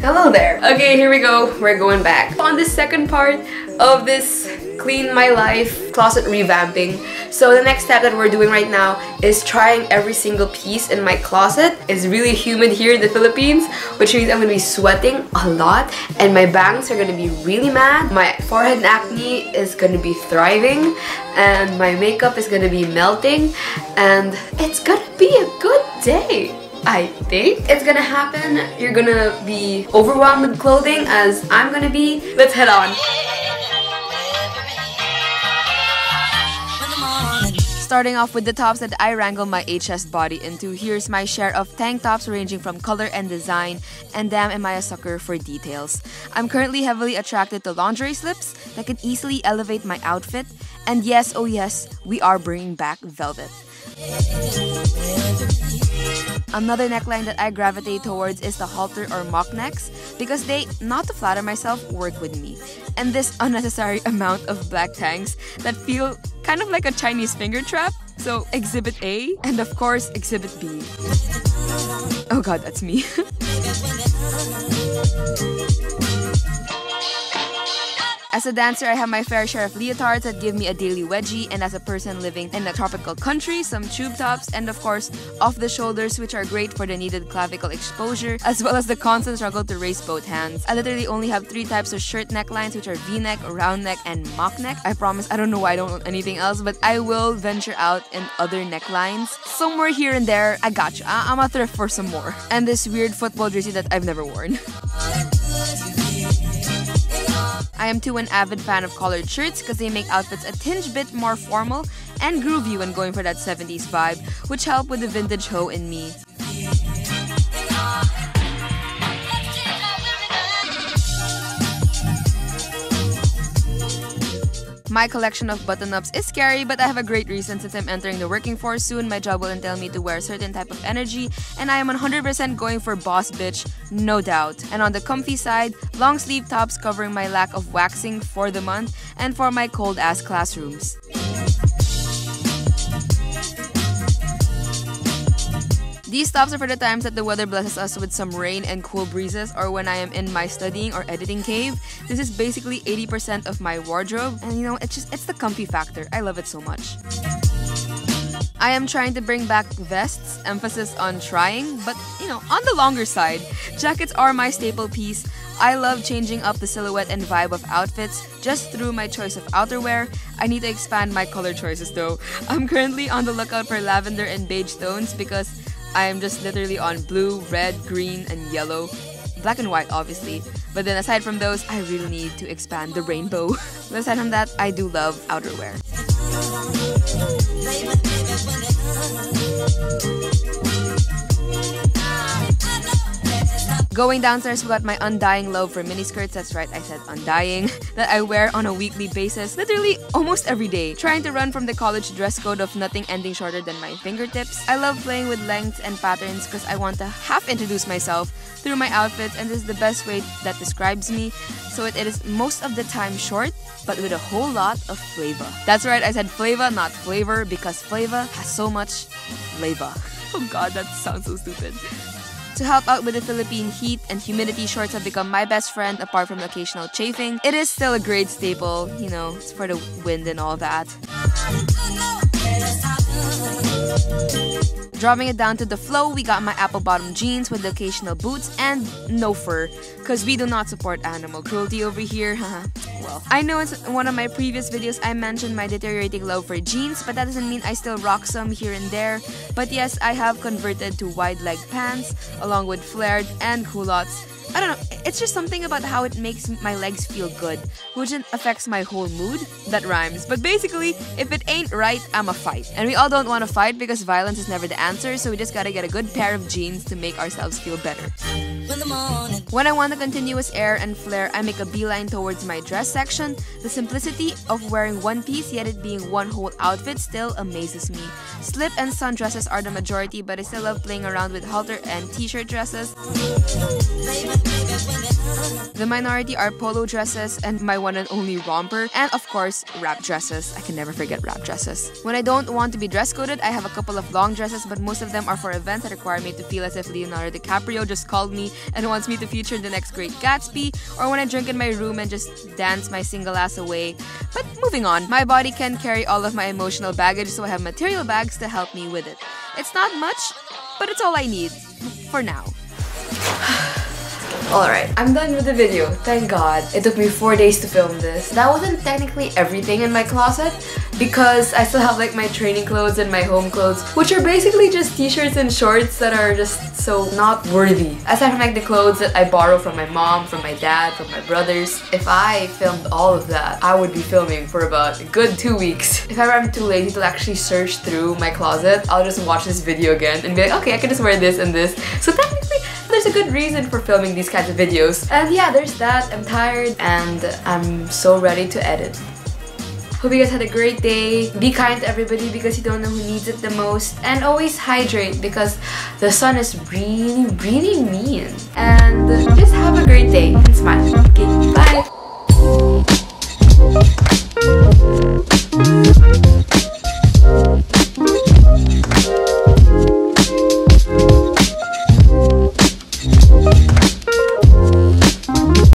Hello there. Okay, here we go. We're going back. On the second part of this clean my life closet revamping. So the next step that we're doing right now is trying every single piece in my closet. It's really humid here in the Philippines, which means I'm gonna be sweating a lot and my bangs are gonna be really mad. My forehead and acne is gonna be thriving and my makeup is gonna be melting and it's gonna be a good day. I think it's gonna happen. You're gonna be overwhelmed with clothing as I'm gonna be. Let's head on. Starting off with the tops that I wrangle my HS body into, here's my share of tank tops ranging from color and design, and damn am I a sucker for details. I'm currently heavily attracted to lingerie slips that can easily elevate my outfit, and yes, oh yes, we are bringing back velvet. Another neckline that I gravitate towards is the halter or mock necks because they, not to flatter myself, work with me. And this unnecessary amount of black tanks that feel kind of like a Chinese finger trap. So exhibit A and of course exhibit B. Oh god, that's me. As a dancer, I have my fair share of leotards that give me a daily wedgie, and as a person living in a tropical country, some tube tops, and of course, off the shoulders, which are great for the needed clavicle exposure, as well as the constant struggle to raise both hands. I literally only have three types of shirt necklines, which are v-neck, round neck, and mock neck. I promise I don't know why I don't want anything else, but I will venture out in other necklines. Somewhere here and there, I got you. I- I'm a thrift for some more. And this weird football jersey that I've never worn. I am too an avid fan of collared shirts because they make outfits a tinge bit more formal and groovy when going for that 70s vibe, which help with the vintage hoe in me. My collection of button-ups is scary, but I have a great reason since I'm entering the working force soon. My job will entail me to wear a certain type of energy, and I am 100% going for boss bitch, no doubt. And on the comfy side, long sleeve tops covering my lack of waxing for the month and for my cold ass classrooms. These tops are for the times that the weather blesses us with some rain and cool breezes, or when I am in my studying or editing cave. This is basically 80% of my wardrobe, and you know, it's just it's the comfy factor. I love it so much. I am trying to bring back vests, emphasis on trying, but you know, on the longer side. Jackets are my staple piece. I love changing up the silhouette and vibe of outfits just through my choice of outerwear. I need to expand my color choices though. I'm currently on the lookout for lavender and beige tones because I am just literally on blue, red, green, and yellow. Black and white, obviously. But then aside from those, I really need to expand the rainbow. but aside from that, I do love outerwear. Going downstairs, we got my undying love for miniskirts. That's right, I said undying. That I wear on a weekly basis, literally almost every day. Trying to run from the college dress code of nothing ending shorter than my fingertips. I love playing with lengths and patterns because I want to half introduce myself through my outfits, and this is the best way that describes me. So it, it is most of the time short, but with a whole lot of flavor. That's right, I said flavor, not flavor, because flavor has so much flavor. Oh god, that sounds so stupid. To help out with the Philippine heat and humidity, shorts have become my best friend apart from occasional chafing. It is still a great staple, you know, for the wind and all that. Dropping it down to the flow, we got my apple bottom jeans with occasional boots and no fur, because we do not support animal cruelty over here. well, I know in one of my previous videos I mentioned my deteriorating love for jeans, but that doesn't mean I still rock some here and there. But yes, I have converted to wide leg pants, along with flared and culottes. I don't know, it's just something about how it makes my legs feel good, which affects my whole mood. That rhymes. But basically, if it ain't right, I'm a fight. And we all don't want to fight because violence is never the answer, so we just gotta get a good pair of jeans to make ourselves feel better. When I want a continuous air and flair, I make a beeline towards my dress section. The simplicity of wearing one piece yet it being one whole outfit still amazes me. Slip and sundresses are the majority, but I still love playing around with halter and t-shirt dresses. The minority are polo dresses and my one and only romper, and of course, wrap dresses. I can never forget wrap dresses. When I don't want to be dress coded, I have a couple of long dresses, but most of them are for events that require me to feel as if Leonardo DiCaprio just called me and wants me to feature in the next Great Gatsby, or when I drink in my room and just dance my single ass away. But moving on, my body can carry all of my emotional baggage, so I have material bags to help me with it. It's not much, but it's all I need for now. Alright, I'm done with the video. Thank God. It took me 4 days to film this. That wasn't technically everything in my closet because I still have like my training clothes and my home clothes which are basically just t-shirts and shorts that are just so not worthy. Aside from like the clothes that I borrow from my mom, from my dad, from my brothers, if I filmed all of that, I would be filming for about a good two weeks. If ever I'm too lazy to actually search through my closet, I'll just watch this video again and be like, okay, I can just wear this and this. So technically, there's a good reason for filming these kinds of videos. And yeah, there's that. I'm tired and I'm so ready to edit. Hope you guys had a great day. Be kind to everybody because you don't know who needs it the most. And always hydrate because the sun is really, really mean. And just have a great day.